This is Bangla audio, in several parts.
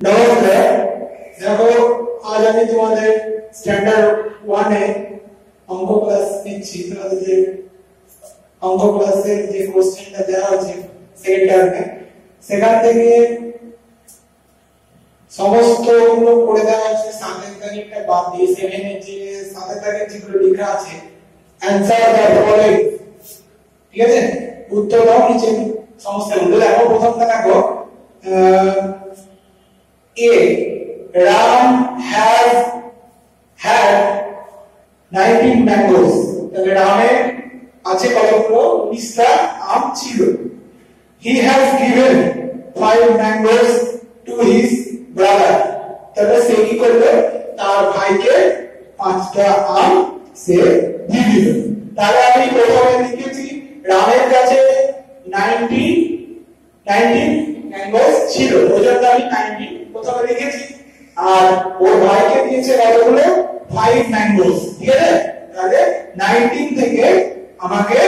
নমস্কার দেখো আজ আমি তোমাদের স্ট্যান্ডার্ড ওয়ানে অঙ্ক ক্লাস নিচ্ছি তোমাদের যে অঙ্ক ক্লাসের যে কোশ্চেনটা দেওয়া হয়েছে সেকেন্ড টার্মে সেখান থেকে সমস্তগুলো করে দেওয়া হচ্ছে সাতের তারিখটা বাদ দিয়ে সেভেনের যে সাতের তারিখ যেগুলো লেখা আছে অ্যান্সার দ্য ফলোইং ঠিক আছে উত্তর দাও নিচে সমস্যাগুলো দেখো প্রথমটা দেখো a Ram has had 19 mangoes তাহলে রামের আছে কতগুলো? 19টা আম ছিল। He has given 5 mangoes to his brother তাহলে সে কি করবে তার ভাইকে পাঁচটা আম সে দিয়ে দিল। তাহলে আমি প্রথমে লিখেছি, রামের কাছে 19 19 ম্যাঙ্গোস ছিল। ওই জন্য আমি 19 প্রথমে লিখেছি আর ওর ভাইকে দিয়েছে কতগুলো 5 ম্যাঙ্গোস ঠিক আছে? তাহলে 19 থেকে আমাকে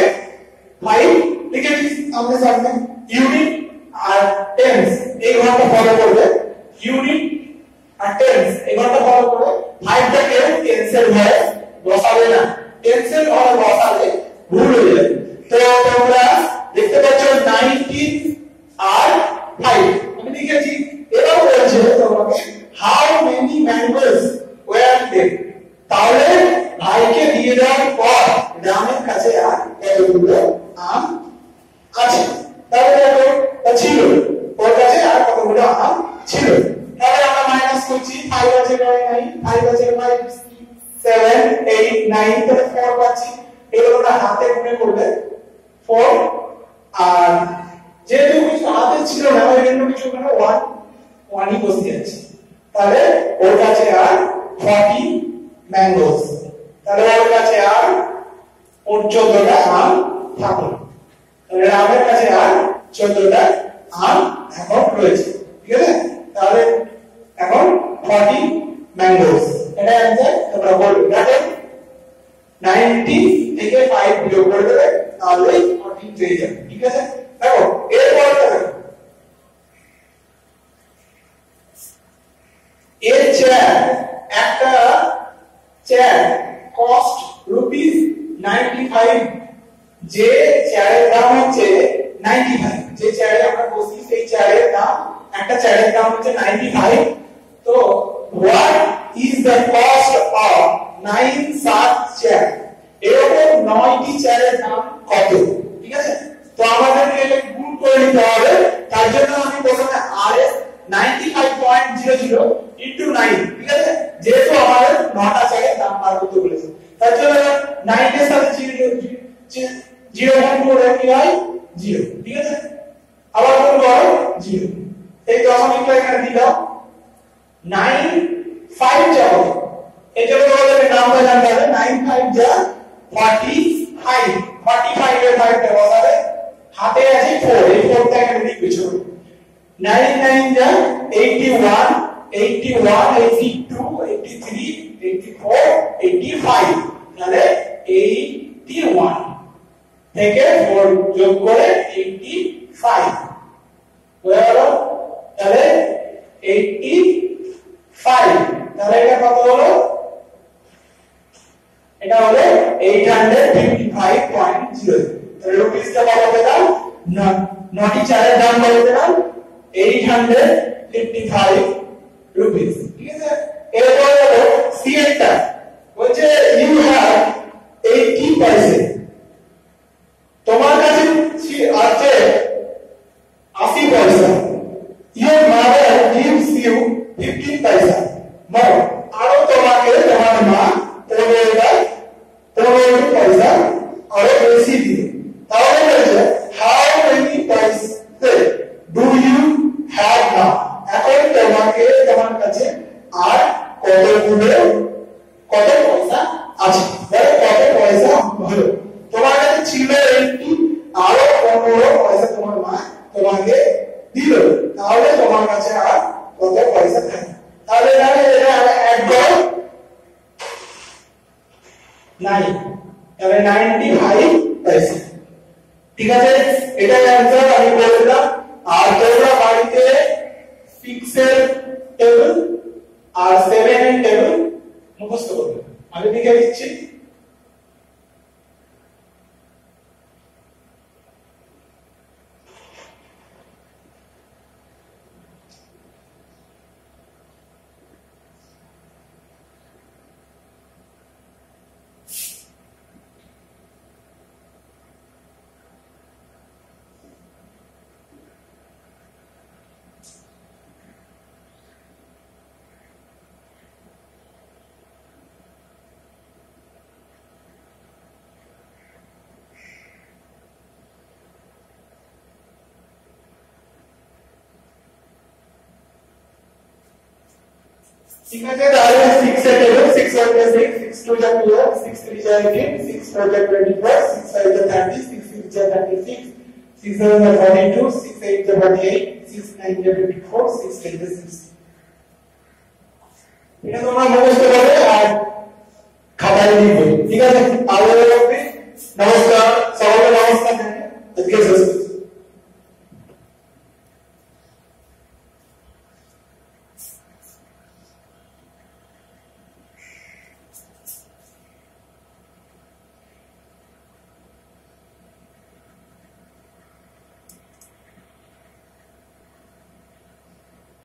5 লিখেছি সামনে সামনে। ইউনিট আর টেন্স এই ঘরটা ফলো করবে। ইউনিট আর টেন্স এই ঘরটা ফলো করবে। 5টাকে টেন্সের ঘরে বসাবে না। টেন্সের ঘরে বসালে ভুল হয়ে যাবে। তো তোমরা দেখতে পাচ্ছ 19 আর 5 আমি লিখেছি। এটাও বলছে তোমাকে how many mangoes were then তাহলে ভাইকে দিয়ে দেওয়ার পর রামের কাছে আর কতগুলো আম আছে। তাহলে দেখো ছিল। ওর কাছে আর কতগুলো আম ছিল? তাহলে আমরা মাইনাস করছি। 5 আছে 9 5 আছে 5 7 8 9 তাহলে 4 পাচ্ছি। এগুলো আমরা হাতে গুণে করলে 4 আর যেহেতু কিছু হাতে ছিল না, ওই জন্য কিছু ওখানে 1 ওয়ানই বসে যাচ্ছে তাহলে ওর কাছে আর 40 ম্যাঙ্গোস তাহলে ওর কাছে আর 14টা আম থাকল। তাহলে রামের কাছে আর 14টা আম এখন রয়েছে। ঠিক আছে? তাহলে এখন 40 ম্যাঙ্গোস এটা অ্যানসার তোমরা বলবে। দেখো 90 থেকে 5 বিয়োগ করে দেবে তাহলে 14 পেয়ে যাবে। ঠিক আছে? দেখো, এরপর দেখো এর চেয়ার একটা চেয়ার কস্ট রুপিস 95 যে চেয়ারের দাম হচ্ছে 95 যে চেয়ারে আমরা বসি সেই চেয়ারের দাম, একটা চেয়ারের দাম হচ্ছে 95 তো what is the cost of 9 সাত চেয়ার এরকম নয়টি চেয়ারের দাম কত? ঠিক আছে? তো আমাদেরকে এটা গুণ করে নিতে হবে তার জন্য আমি প্রথমে আরএস 95.00 ইনটু 9 ঠিক আছে যেহেতু আমাদের নটা জায়গায় দাম বার করতে বলেছে তার জন্য 9 এর সাথে 0 0 গুণ করে কি 0 ঠিক আছে? আবার গুণ করো 0 এই দশমিকটা এখানে দিলাম 9 5 যাবে এই জন্য তোমাদের নামটা জানতে হবে 9 5 যা 45 45 এর 5 টা বসাবে। হাতে আছে 4 এই 4 টা এখানে লিখবে ছোট। 99 যা 81 81 82 83 84 85 তাহলে 81 থেকে 4 যোগ করে 85 হয়ে গেল? তাহলে 85 তাহলে এটা কত হলো? এটা হলো 855.0 তাহলে রুপিসটা কত পেলাম নটি চারের দাম কত পেলাম 855 রুপিস ঠিক আছে? এরপর হলো সি এরটা বলছে ইউ হ্যাভ 80 পয়সা তোমার কাছে আছে 80 পয়সা ইউর মাদার ইউ 15 পয়সা। মানে আরও তোমাকে তোমার মা পনেরোটা পনেরো পয়সা আরও বেশি দিবে তাহলে বলছে how many paisa do you have now এখন তোমাকে তোমার কাছে আর কতগুলো কত পয়সা আছে? ধরো কত পয়সা হলো? তোমার কাছে ছিল এইটি আরও পনেরো পয়সা তোমার মা তোমাকে দিল। তাহলে তোমার কাছে আর কত পয়সা থাকে তাহলে করো নাই তাহলে 95 পয়সা ঠিক আছে এটা অ্যান্সার আমি বলে দিলাম আর তোমরা বাড়িতে পিক্সেল টেবিল আর সেভেন টেবিল মুখস্থ করবে আমি লিখে দিচ্ছি ঠিক আছে তাহলে 6 এর টেবিল 6 1 যা 6 6 2 যা 12 6 3 যা 18 6 4 যা 24 6 5 যা 30 6 6 যা 36 6 7 যা 42 6 8 যা 48 6 9 যা 24 6 8 যা 60 এটা তোমরা মুখস্থ করবে আর খাতায় লিখবে ঠিক আছে তাহলে নমস্কার সকলকে নমস্কার আজকে